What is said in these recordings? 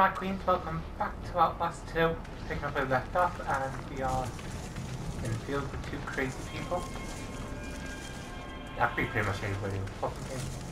my queens, welcome back to Outlast 2. Picking up where we left off, and we are in the field with two crazy people. I've pretty much everybody in the fucking game.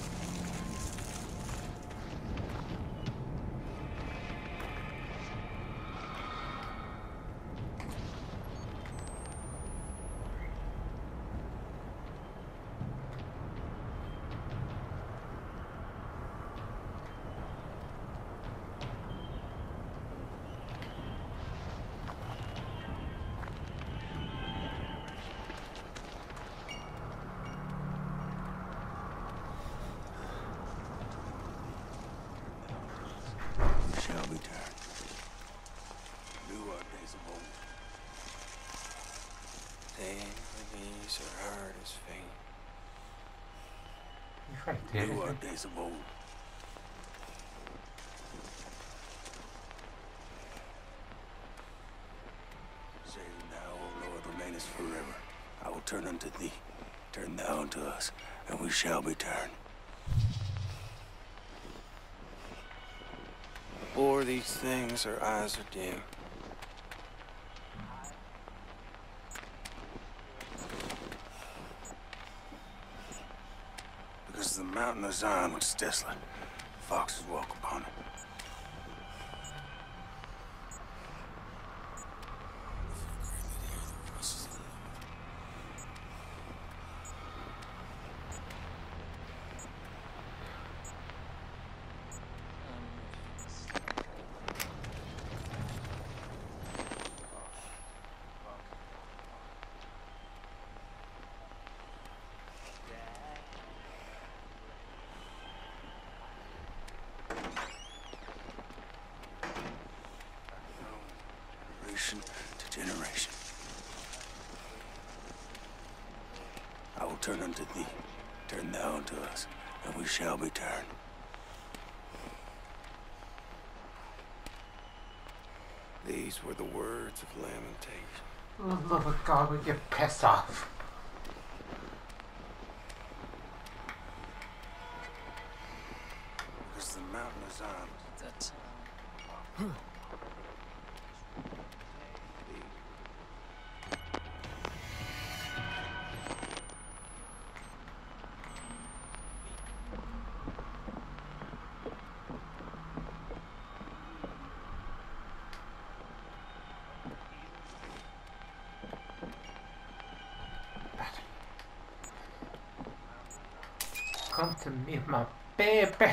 Days of old. Say now, O Lord, remainest forever. I will turn unto thee. Turn thou unto us, and we shall be turned. For these things our eyes are dim. Mountain of Zion which is desolate. Foxes walk upon it. turn unto thee. Turn thou unto us, and we shall be turned. These were the words of lamentation. Oh, God, we get pissed off. Because the mountain is on. That's... come my baby.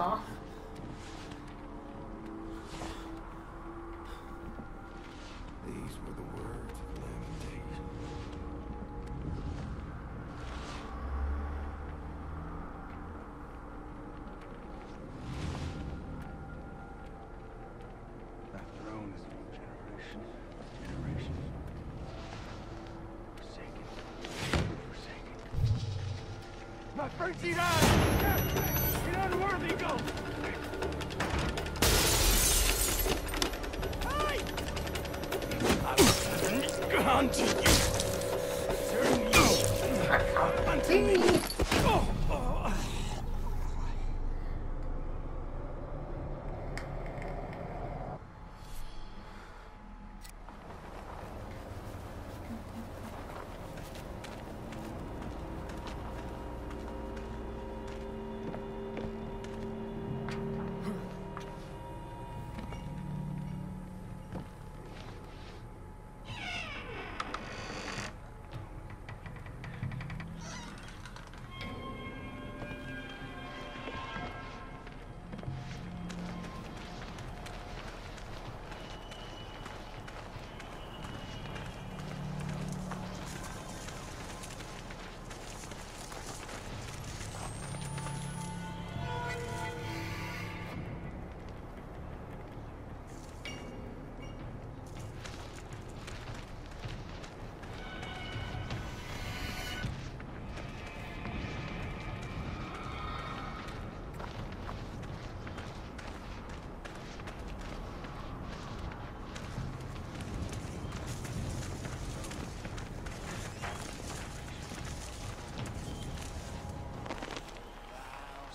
off? These were the words of lamentation. That throne is one generation, generation. Forsaken, forsaken. My friend, he died!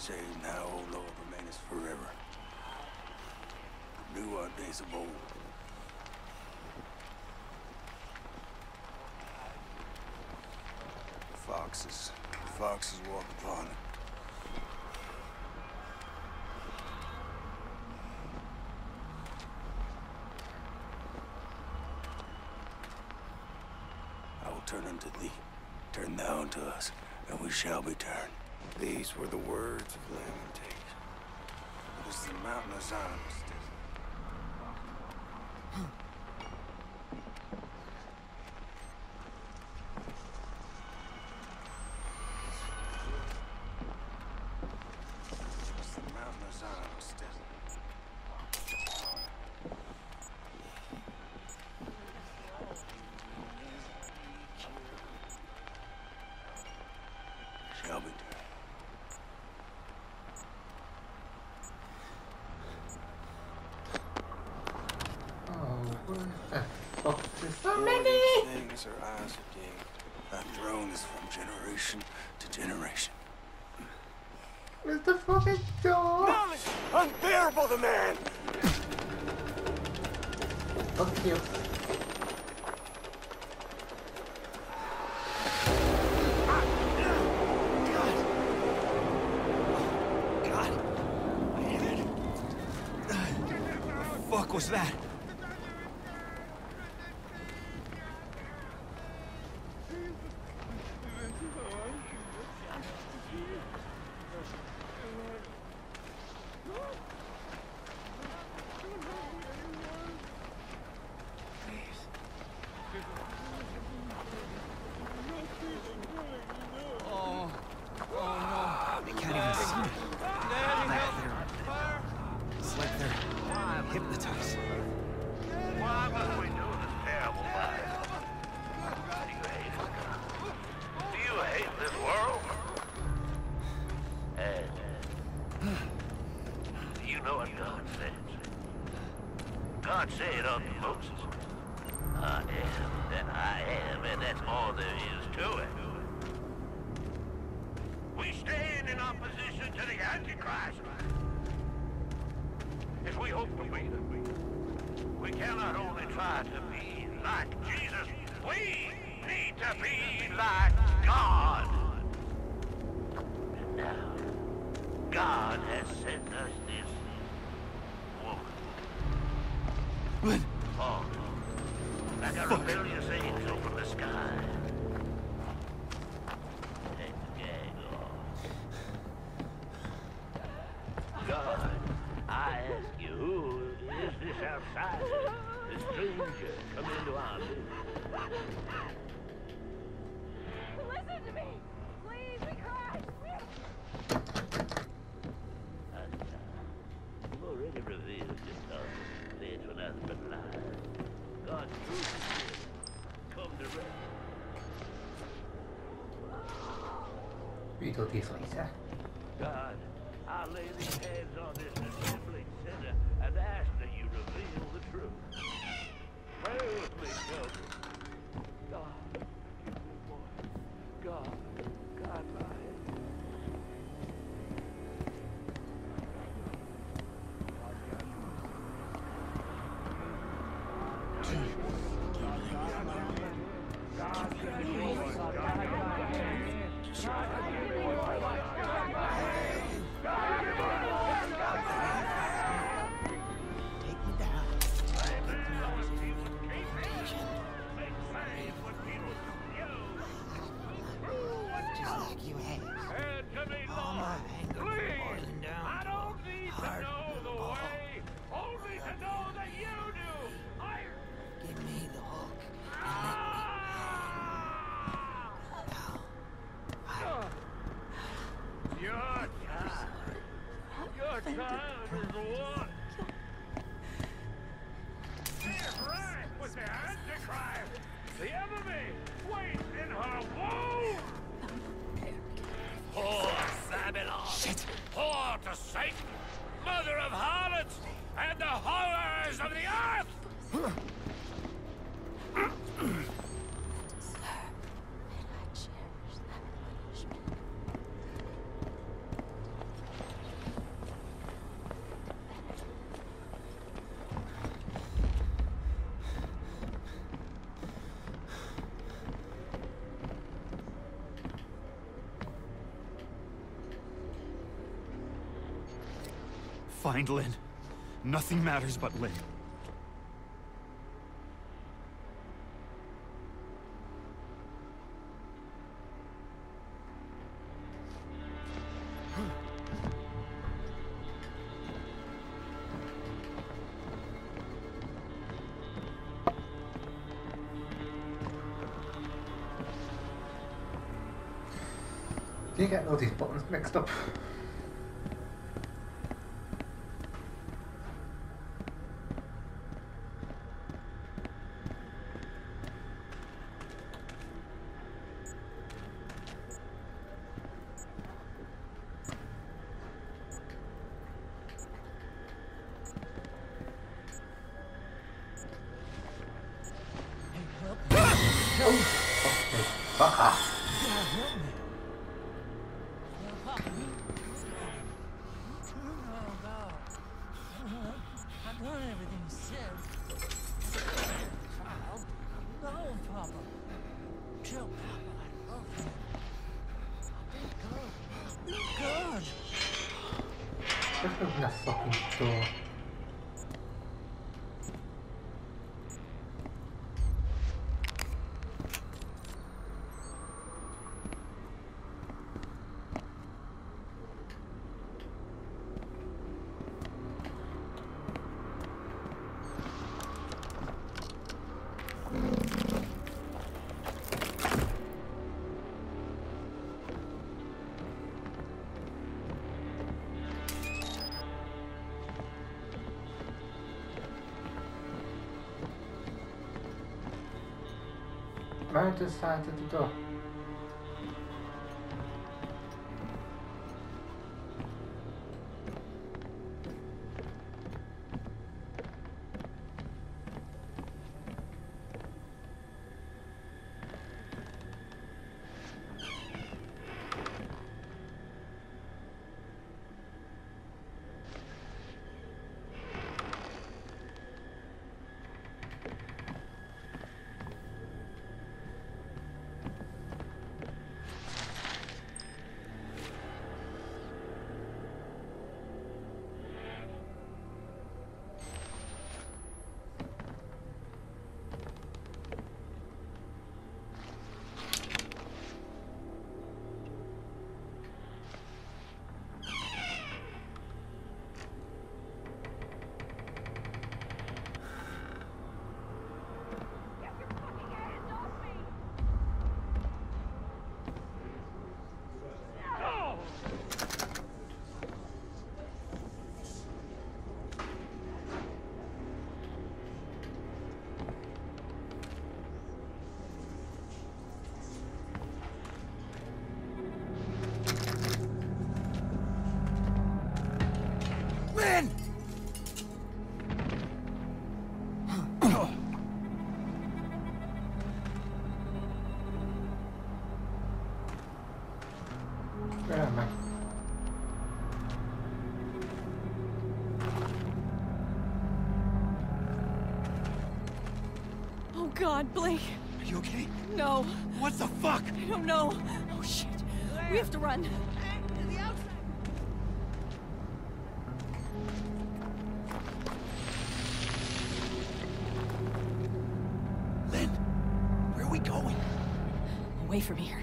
Save now, O Lord, remainest forever. New our days of old. Foxes, foxes walk upon it. I will turn unto thee. Turn thou unto us, and we shall be turned. These were the words of lamentation. It is the mountain of Zion. still. It's the mountain of generation to generation. Where's the fucking door? Unbearable the man! Fuck you. God. My head. The fuck was that? God said Moses, I am that I am, and that's all there is to it. We stand in opposition to the Antichrist. If we hope to be we cannot only try to be like Jesus, we need to be like God. And now, God has sent us this Oh, like a rebellious angel from the sky. Keep your eyes. Find Lynn. Nothing matters but Lynn. Do you get all these buttons mixed up? Santo, Santo Tutor. Lynn! Where am I? Oh God, Blake. Are you okay? No, What the fuck? I don't know. Oh shit. We have to run. Away from here.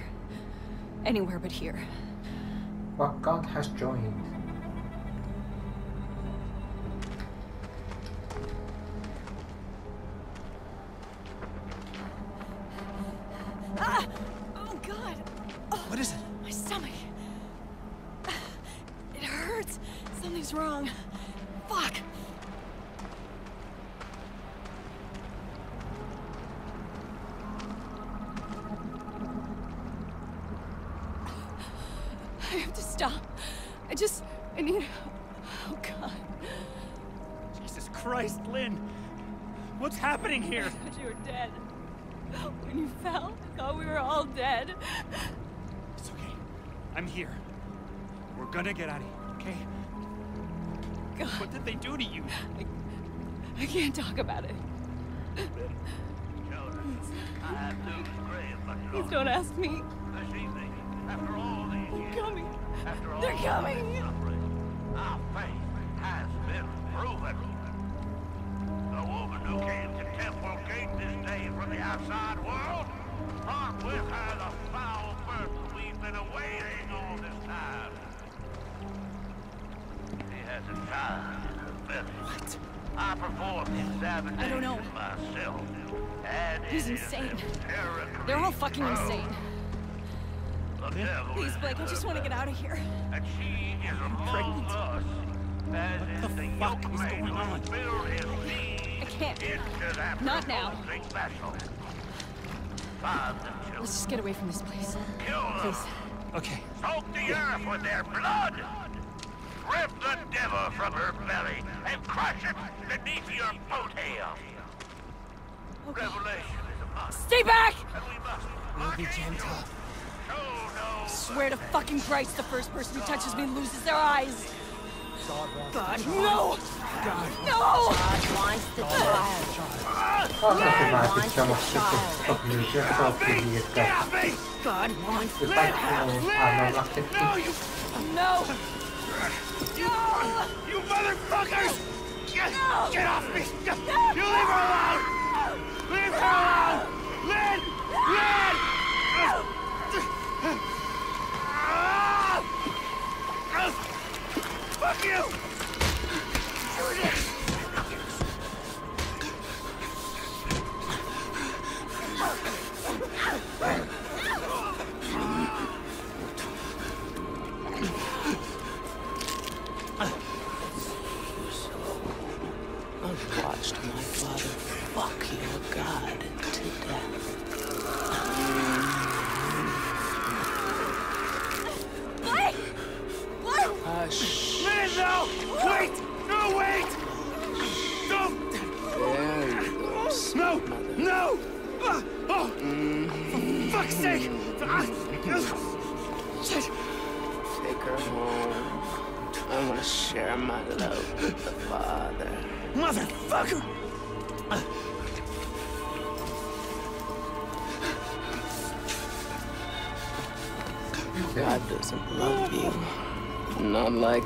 Anywhere but here. What god has joined? Here. We're gonna get out of here, okay? God, What did they do to you? I can't talk about it. Children, I have news for Graham, but Please don't ask me. After all these They're coming. after all They're coming. suffering, our faith has been proven. The woman who came to Temple Gate this day from the outside world brought with her the foul birth we've been awaiting all this time. She has a child in her belly. What? I performed the examination I don't know. myself. And He's insane. They're all fucking proved. insane. Please, Blake, I just want to get out of here. and she is among us. As What the the fuck is going on? spilled his seed I can't. Not now. Vessel. Find the children, Let's just get away from this place. kill them, Please. Okay, soak the earth with their blood, rip the devil from her belly, and crush it beneath your boat hail. Okay. Revelation is a must, Stay back! and we must We'll be gentle. Show no Swear to fucking Christ, the first person who touches me loses their eyes. God, no! No! God wants the child. No! No! You motherfuckers! Get, get off me! You leave her alone!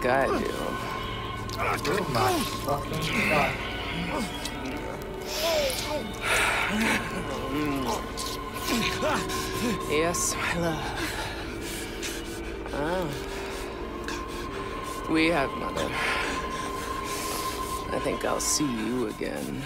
I do. Oh my fucking god. Yes, my love. Ah. We have, Mother. I think I'll see you again.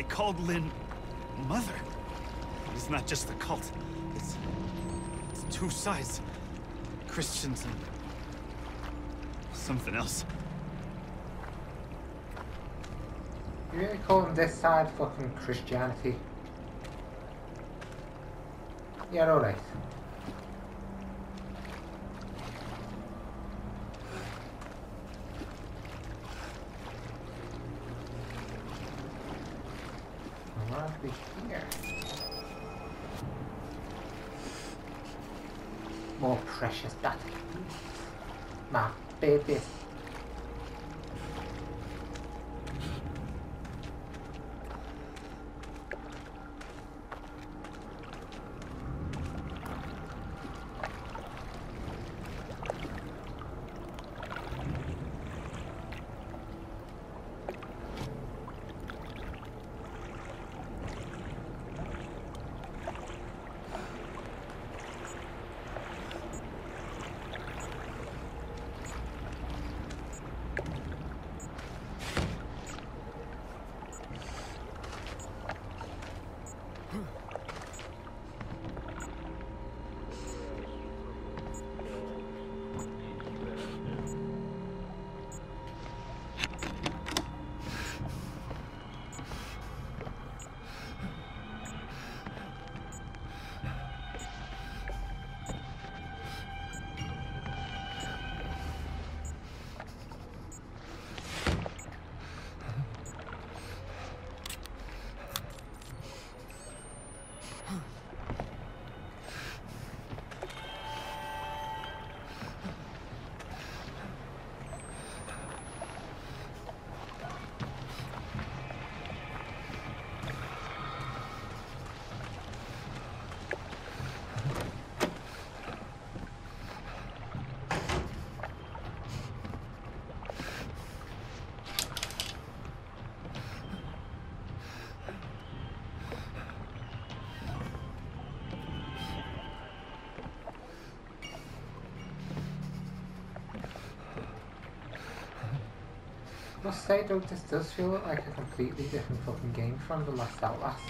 They called Lynn mother. It's not just a cult. It's, it's two sides. Christians and something else. You really calling this side fucking Christianity? Yeah, alright. Must say though, this does feel like a completely different fucking game from the last Outlast.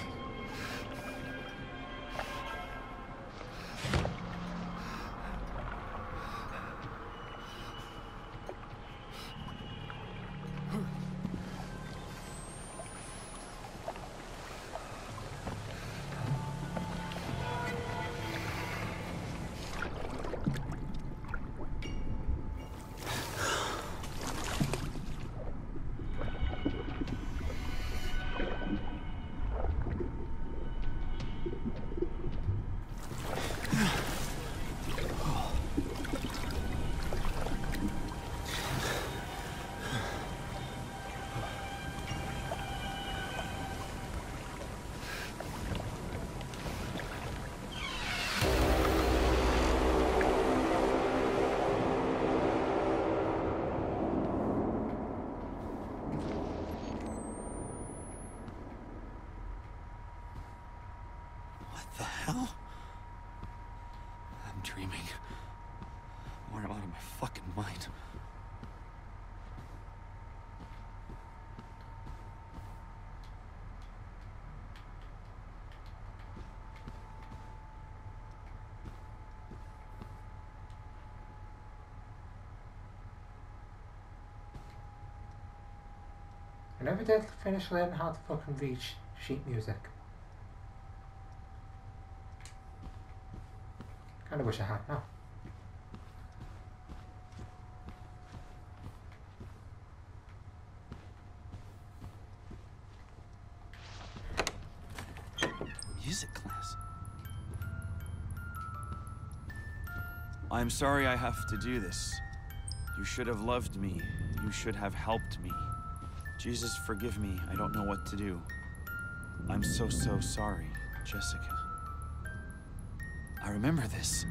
I never did finish learning how to fucking read sheet music. Kinda wish I had now. Music class. I'm sorry I have to do this. You should have loved me. You should have helped me. Jesus, forgive me. I don't know what to do. I'm so, so sorry, Jessica. I remember this.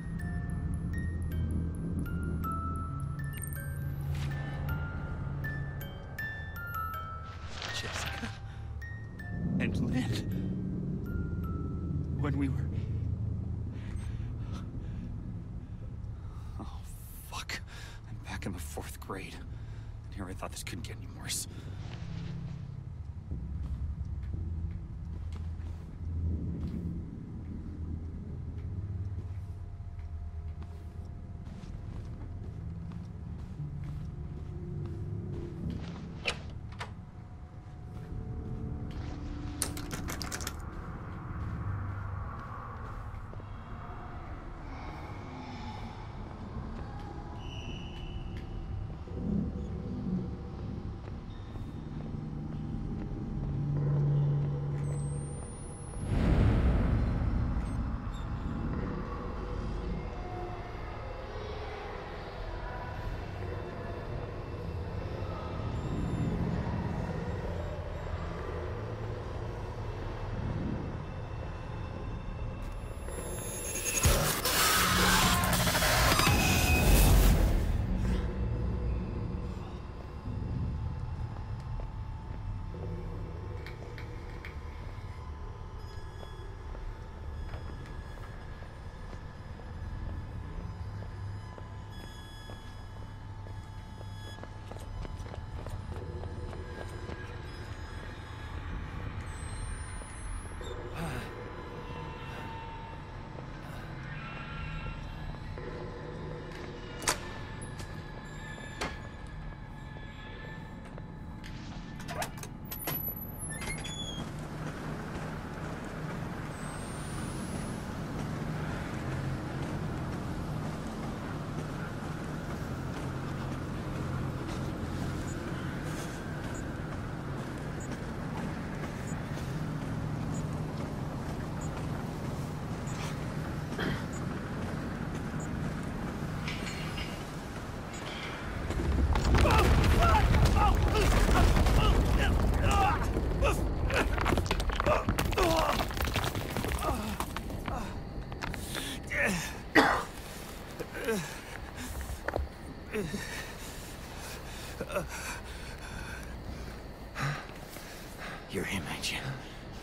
You're him, ain't you?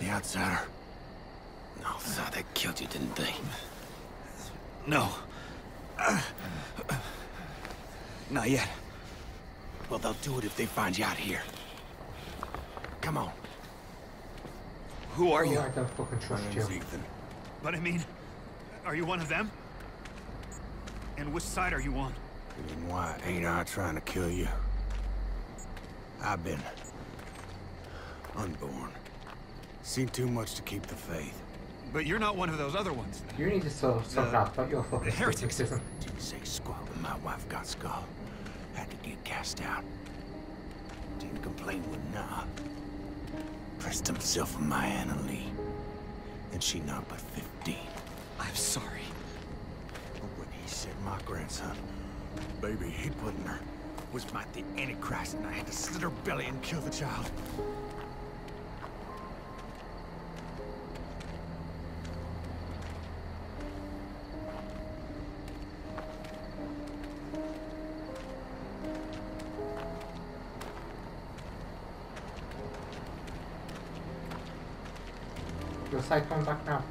The outsider? No, thought they killed you, didn't they? No. Not yet. Well, they'll do it if they find you out here. Come on. Who are Oh, you? I don't fucking trust you. Name's Ethan. But I mean, are you one of them? And which side are you on? And why ain't I trying to kill you? I've been... unborn. Seen too much to keep the faith. But you're not one of those other ones. You need to sort sort The- out about your fucking heretics. skepticism. Didn't say squat when my wife got skull. Had to get cast out. Didn't complain with nah. Pressed himself on my Anna Lee. And she not but 15. I'm sorry. But when he said my grandson, baby he put in her, was my the Antichrist and I had to slit her belly and kill the child. Your side back now.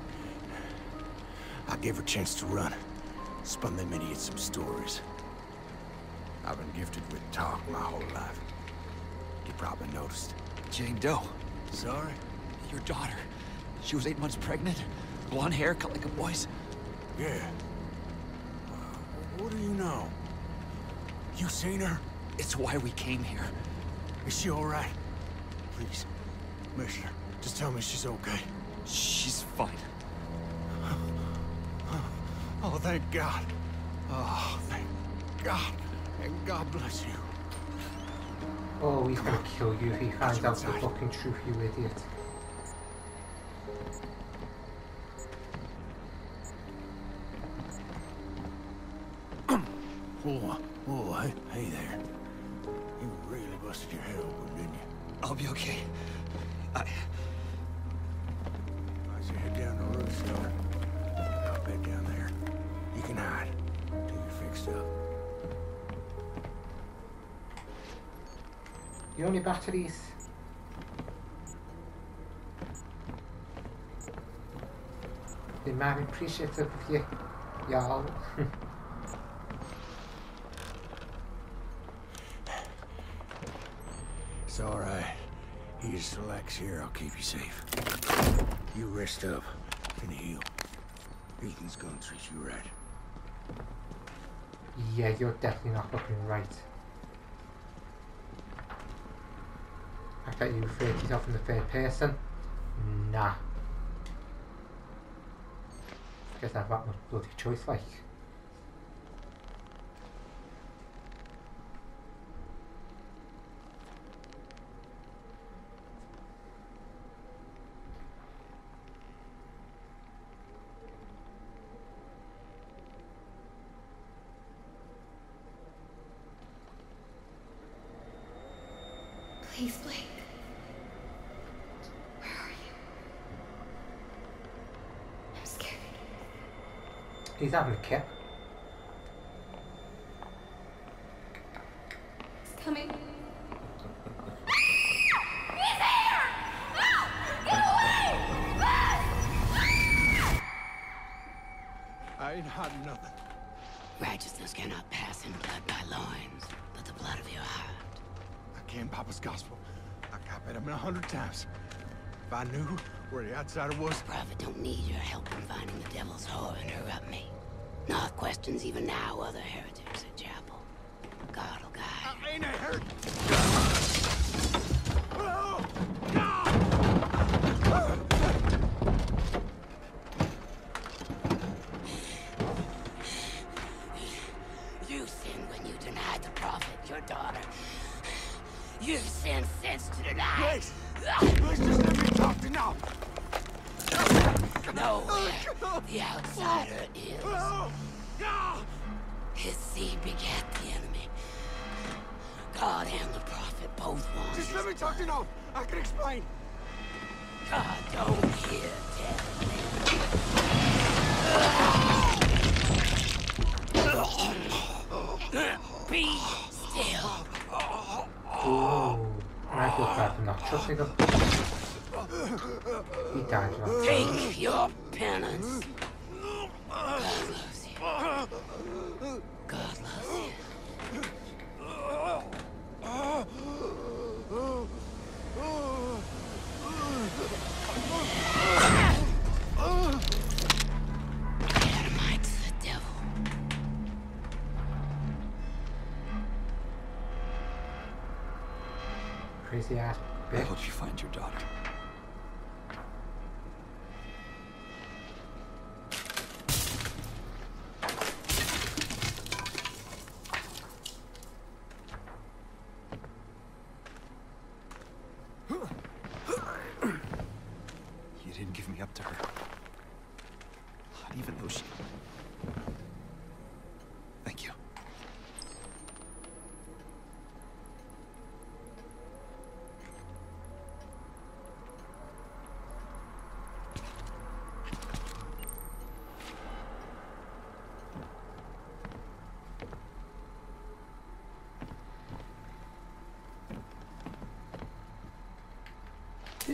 I gave her a chance to run. Spun them idiots some stories. I've been gifted with talk my whole life. You probably noticed. Jane Doe. Sorry? Your daughter. She was eight months pregnant. Blonde hair, cut like a boy's. Yeah. Uh, what do you know? You seen her? It's why we came here. Is she all right? Please, Mister, just tell me she's okay. She's fine. Oh, thank God. Oh, thank God. And God bless you. Oh, he's gonna kill you if he finds out the fucking truth, you idiot. batteries. They might appreciate appreciative of you, y'all. it's all right. You just relax here. I'll keep you safe. You rest up and heal. Ethan's gonna treat you right. Yeah, you're definitely not looking right. I bet you refer to yourself in the third person. Nah. I Guess I have that much bloody choice, like. He's having a kip. He's coming. I ain't hiding nothing. Righteousness cannot pass in blood by loins, but the blood of your heart. I came Papa's gospel. I copied him a hundred times. If I knew where the outsider was, Prophet don't need your help Questions even now other heretics at chapel. God will guide. I ain't a hurt. You sinned when you denied the prophet, your daughter. You sinned since to deny. Please, please just let me talk to now. Nowhere the outsider is. His seed begat the enemy. God and the prophet both want Just let me talk to now. I can explain. God don't hear death. Be still. Ooh. I feel bad for not trusting him. He died, right? Take your penance. Oh!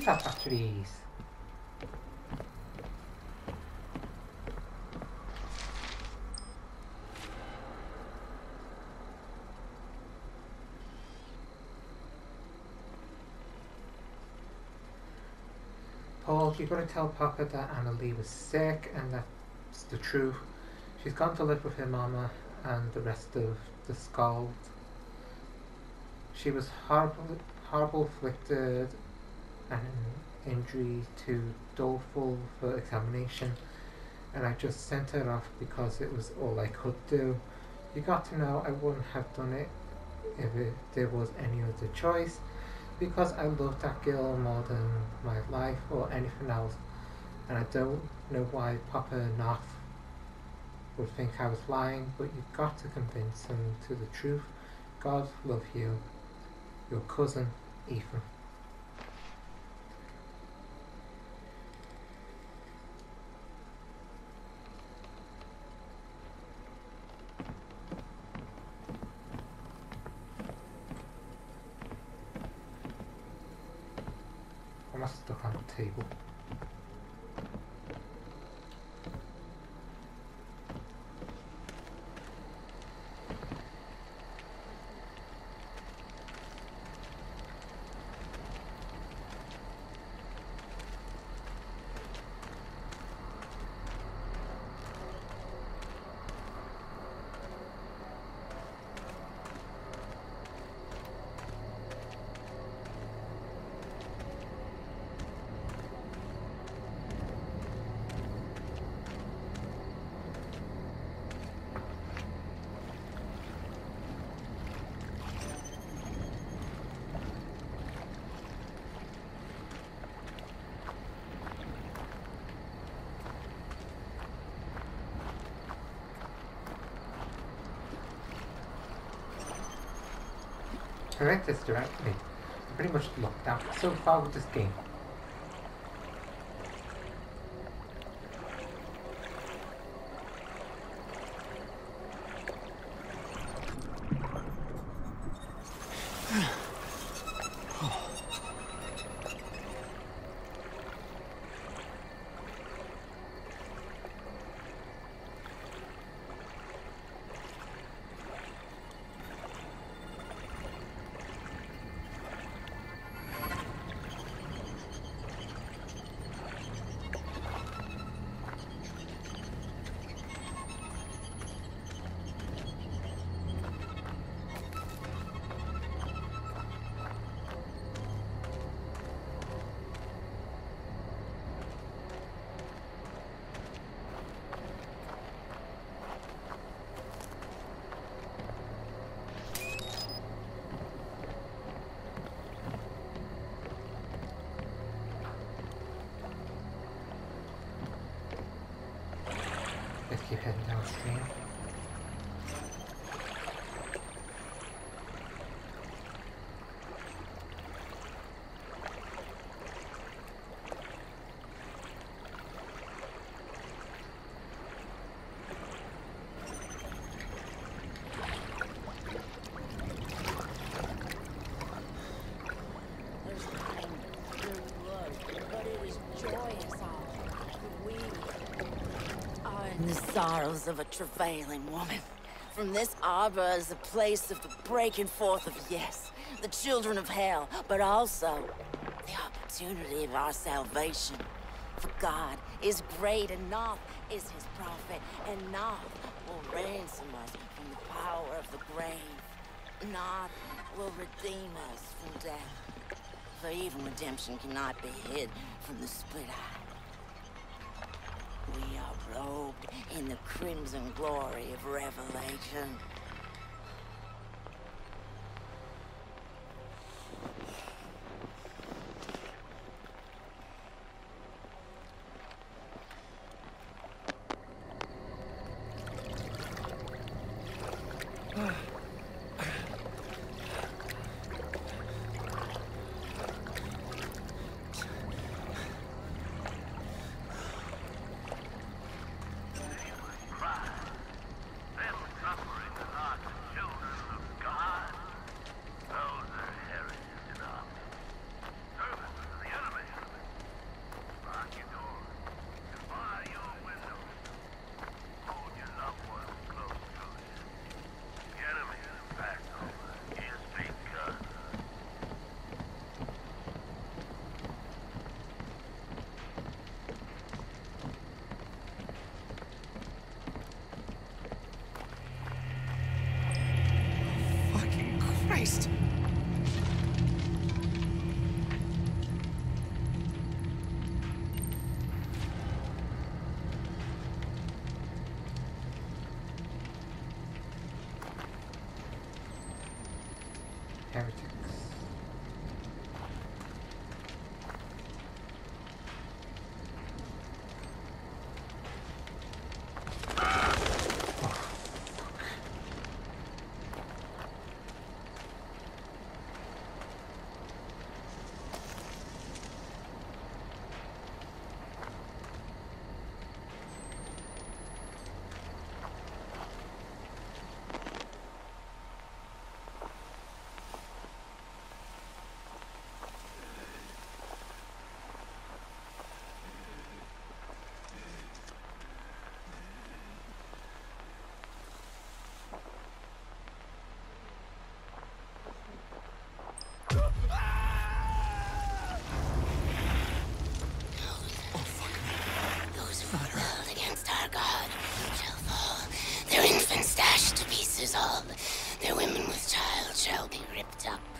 These are batteries. Paul, you've got to tell Papa that Anna Lee was sick and that's the truth. She's gone to live with her mama and the rest of the Scalled. She was horrible, horrible afflicted and injury to doleful for examination and I just sent her off because it was all I could do. You got to know I wouldn't have done it if it, there was any other choice because I loved that girl more than my life or anything else and I don't know why Papa Knoth would think I was lying but you've got to convince him to the truth. God love you. Your cousin Ethan. Am I stuck on the table? This directly. Pretty much locked out so far with this game. Keep heading downstream. There's pain, there's blood, but it is joyous all. We are in the sorrows of a travailing woman. From this arbor is a place of the breaking forth of yes, the children of hell, but also the opportunity of our salvation. For God is great, and Knoth is his prophet, and Knoth will ransom us from the power of the grave. Knoth will redeem us from death. For even redemption cannot be hid from the split eye. We are robed in the crimson glory of revelation. All. Their women with child shall be ripped up.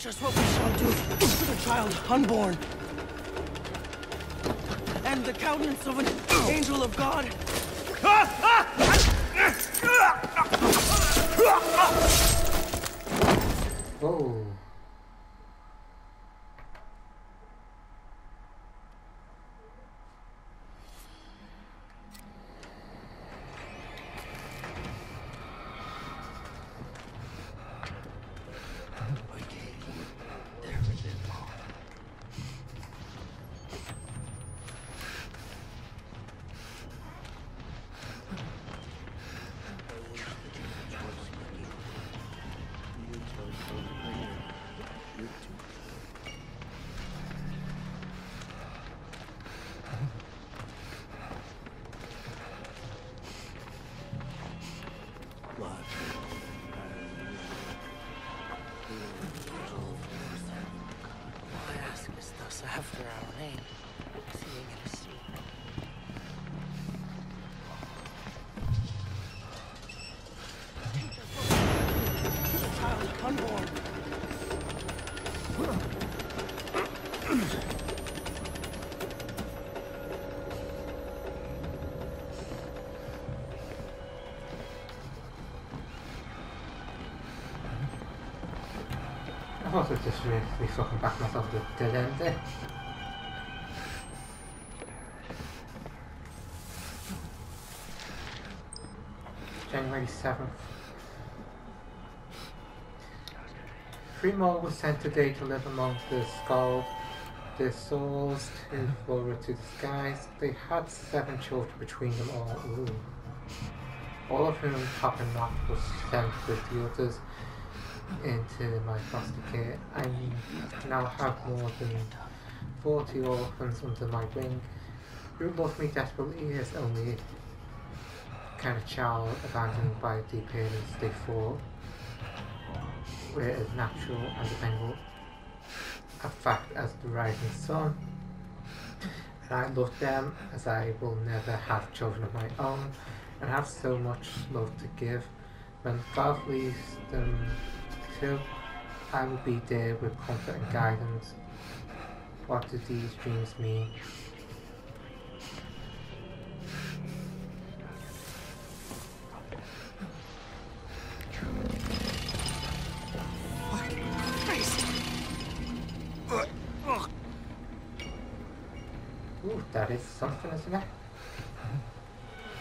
Teach us what we shall do to the child unborn. And the countenance of an angel of God. Whoa. Oh. The child. I thought I'd just really fucking back myself to dead end there. January 7th. Three more were sent today to live among the Scalled, their souls to forward to the skies. They had seven children between them all. Ooh. All of whom Papa Knoth was sent with the others into my foster care. I now have more than 40 orphans under my wing who love me desperately as only kind of child abandoned by the parents they fought, where as natural and dependable a fact as the rising sun. And I love them as I will never have children of my own and have so much love to give. When God leaves them to, I will be there with comfort and guidance. What do these dreams mean? Ooh, that is something, isn't it?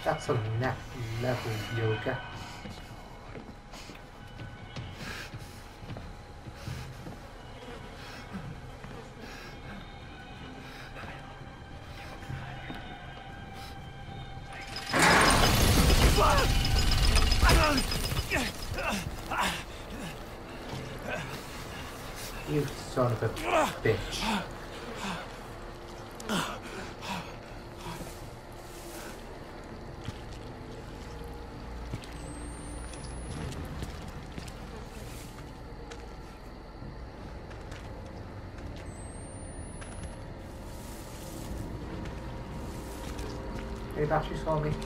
That's a next level yoga. Any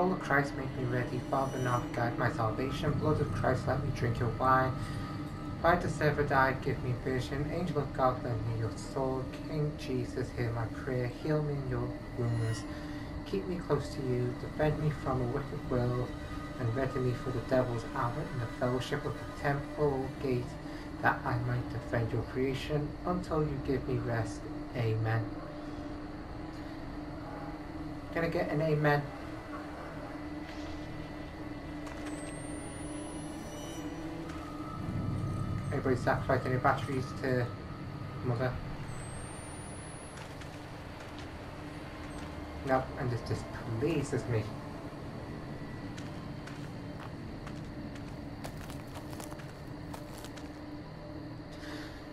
Soul of Christ, make me ready. Father, now guide my salvation. Blood of Christ, let me drink your wine. Light the sever die, give me vision. Angel of God, lend me your soul. King Jesus, hear my prayer. Heal me in your wounds. Keep me close to you. Defend me from a wicked world. And ready me for the devil's hour in the fellowship of the temple gate, that I might defend your creation until you give me rest. Amen. Can I get an amen? Anybody sacrifice any batteries to mother? No, and this just pleases me.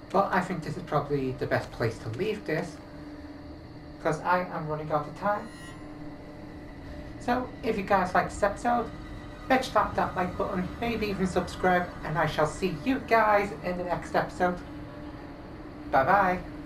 But I think this is probably the best place to leave this. Because I am running out of time. So, if you guys like this episode, let's slap that like button, maybe even subscribe, and I shall see you guys in the next episode. Bye bye.